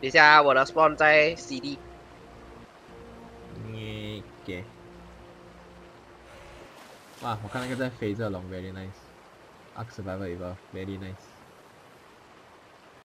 等下我的 spawn 在 CD。你给。哇，我看那个在飞着龙，very nice。Ark survivor very nice。